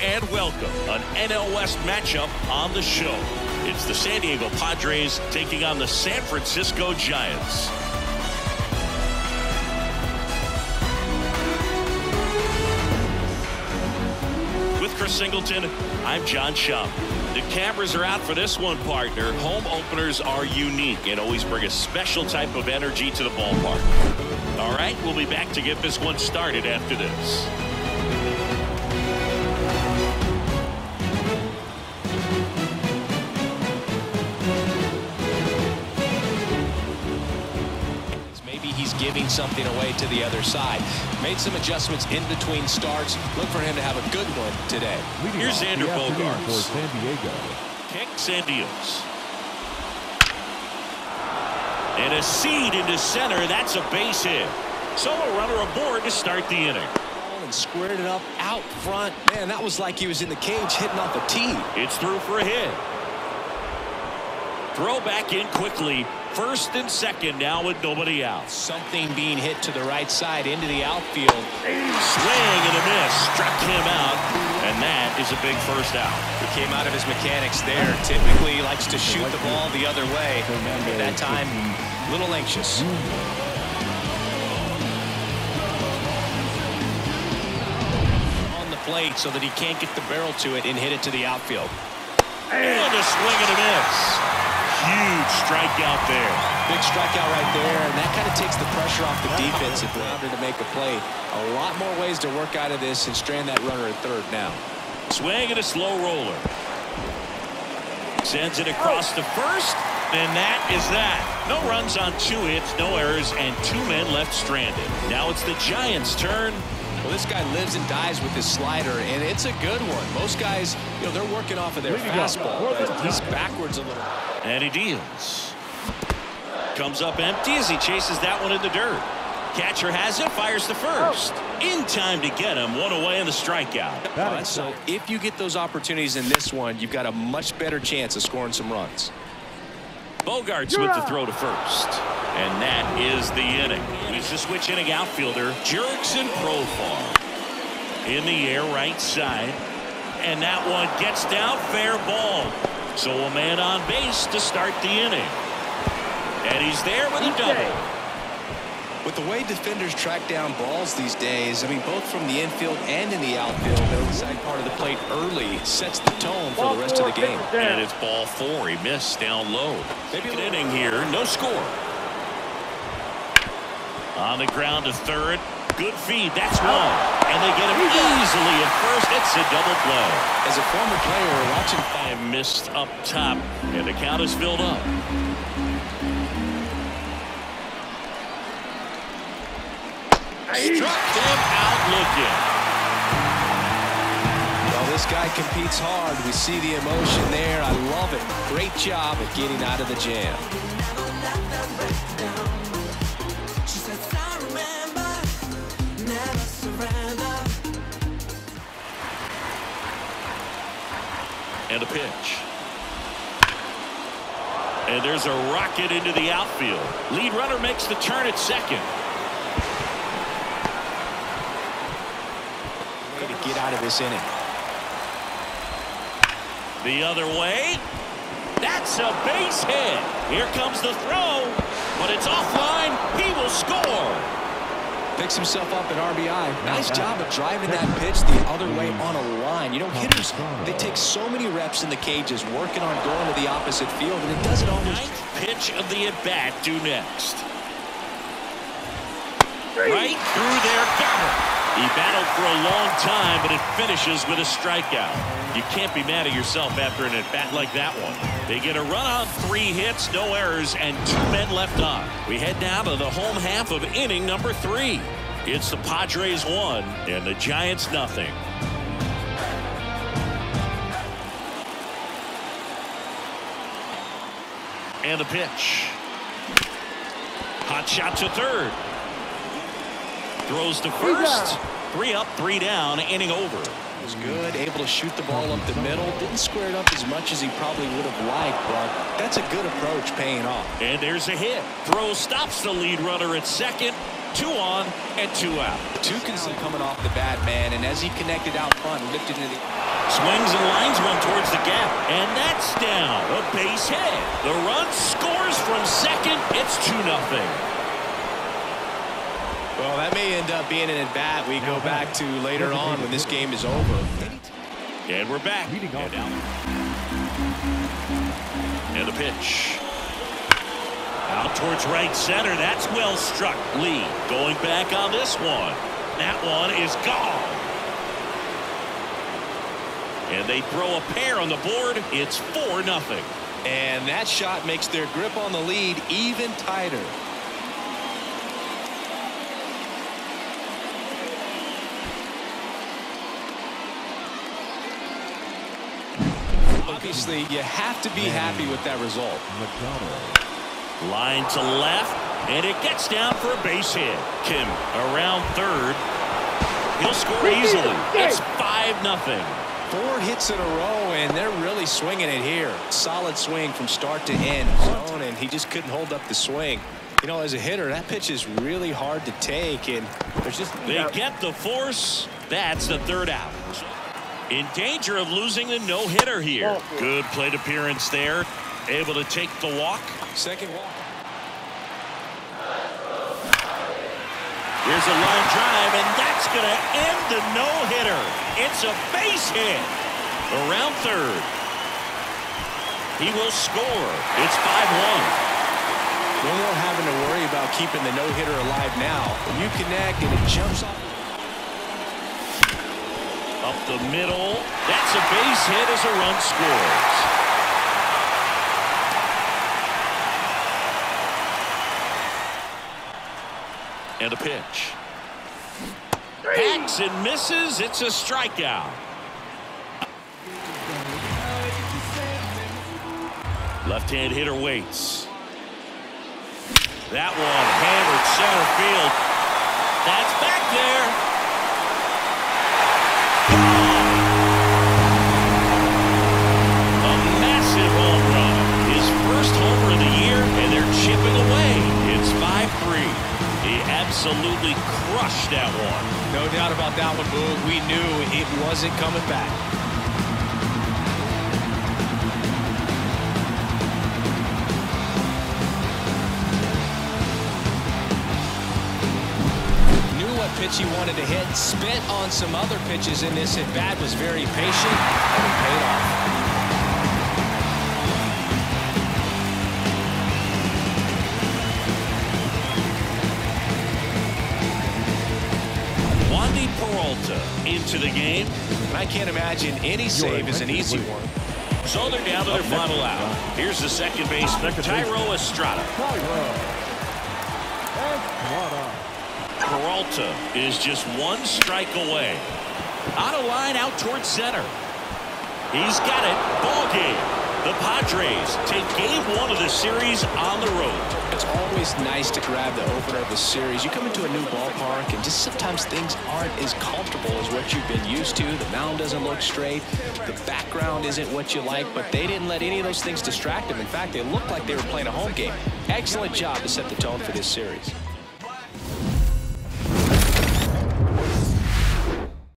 and welcome an NL West matchup on the show. It's the San Diego Padres taking on the San Francisco Giants. With Chris Singleton, I'm Jon Sciambi. The cameras are out for this one, partner. Home openers are unique and always bring a special type of energy to the ballpark. All right, we'll be back to get this one started after this. Giving something away to the other side. Made some adjustments in between starts. Look for him to have a good one today. Leading Here's Xander the afternoon Bogaerts. for San Diego. Kicks and deals. And a seed into center. That's a base hit. So a runner aboard to start the inning. And squared it up out front. Man, that was like he was in the cage hitting off a tee. It's through for a hit. Throw back in quickly. First and second now with nobody out. Something being hit to the right side into the outfield. Swing and a miss. Struck him out. And that is a big first out. He came out of his mechanics there. Typically likes to shoot the ball the other way. At that time, a little anxious. On the plate so that he can't get the barrel to it and hit it to the outfield. And a swing and a miss. Huge strikeout there. Big strikeout right there, and that kind of takes the pressure off the defensive rounder to make a play. A lot more ways to work out of this and strand that runner at third now. Swing and a slow roller. Sends it across the first. And that is that. No runs on two hits, no errors, and two men left stranded. Now it's the Giants' turn. Well, this guy lives and dies with his slider, and it's a good one. Most guys, you know, they're working off of their Leading fastball, for but he's backwards a little. And he deals. Comes up empty as he chases that one in the dirt. Catcher has it, fires the first. In time to get him, one away in the strikeout. That All right, so if you get those opportunities in this one, you've got a much better chance of scoring some runs. Bogaerts with the throw to first. And that is the inning. He's the switch inning outfielder, Jurickson Profar. In the air, right side. And that one gets down, fair ball. So a man on base to start the inning. And he's there with a double. With the way defenders track down balls these days, I mean, both from the infield and in the outfield, the inside part of the plate early sets the tone for the rest of the game. And it's ball four. He missed down low. Maybe a Second inning here, no score. On the ground to third. Good feed. That's one. And they get him easily at first. It's a double play. As a former player, watching Five missed up top, and the count is filled up. Struck them out looking. Well, this guy competes hard. We see the emotion there. I love it. Great job of getting out of the jam. She says, I remember, never surrender. And a pitch. And there's a rocket into the outfield. Lead runner makes the turn at second. Way to get out of this inning. The other way. That's a base hit. Here comes the throw. But it's offline. He will score. Picks himself up at RBI. Nice job of driving that pitch the other way on a line. You know, hitters, they take so many reps in the cages working on going to the opposite field, and it doesn't always... Ninth pitch of the at-bat due next. Right through there. Got him. He battled for a long time, but it finishes with a strikeout. You can't be mad at yourself after an at-bat like that one. They get a run on three hits, no errors, and two men left on. We head now to the home half of inning number three. It's the Padres one and the Giants nothing. And a pitch. Hot shot to third. Throws to first. Three up, three down, inning over. was good, able to shoot the ball up the middle. Didn't square it up as much as he probably would have liked, but that's a good approach paying off. And there's a hit. Throw stops the lead runner at second. Two on and two out. Two can coming off the bat, man, and as he connected out front, lifted into the... Swings and lines one towards the gap. And that's down. A base hit. The run scores from second. It's 2 nothing. Well, that may end up being an at-bat we go back to later on when this game is over. And we're back. And, down. and the pitch. Out towards right center. That's well struck. Lee going back on this one. That one is gone. And they throw a pair on the board. It's 4 nothing. And that shot makes their grip on the lead even tighter. Obviously, you have to be happy with that result. Line to left, and it gets down for a base hit. Kim around third. He'll score easily. It's 5 nothing. Four hits in a row, and they're really swinging it here. Solid swing from start to end. And he just couldn't hold up the swing. You know, as a hitter, that pitch is really hard to take, and there's just... They get the force. That's the third out. In danger of losing the no-hitter here. Good plate appearance there. Able to take the walk. Second walk. Here's a line drive, and that's going to end the no-hitter. It's a base hit. Around third. He will score. It's 5-1. No more having to worry about keeping the no-hitter alive now. When you connect and it jumps off. The middle. That's a base hit as a run scores. And a pitch. Hacks and misses. It's a strikeout. Left-hand hitter waits. That one hammered center field. That's back there. That one, Boog. We knew it wasn't coming back. Knew what pitch he wanted to hit. Spent on some other pitches in this at bat. Was very patient and it paid off. Peralta into the game. And I can't imagine any save is an easy one. So they're down to their final out. Here's the second baseman, Thairo Estrada. Peralta is just one strike away. Out of line out towards center. He's got it. Ball game. The Padres take game one of the series on the road. It's always nice to grab the opener of the series. You come into a new ballpark, and just sometimes things aren't as comfortable as what you've been used to. The mound doesn't look straight. The background isn't what you like, but they didn't let any of those things distract them. In fact, they looked like they were playing a home game. Excellent job to set the tone for this series.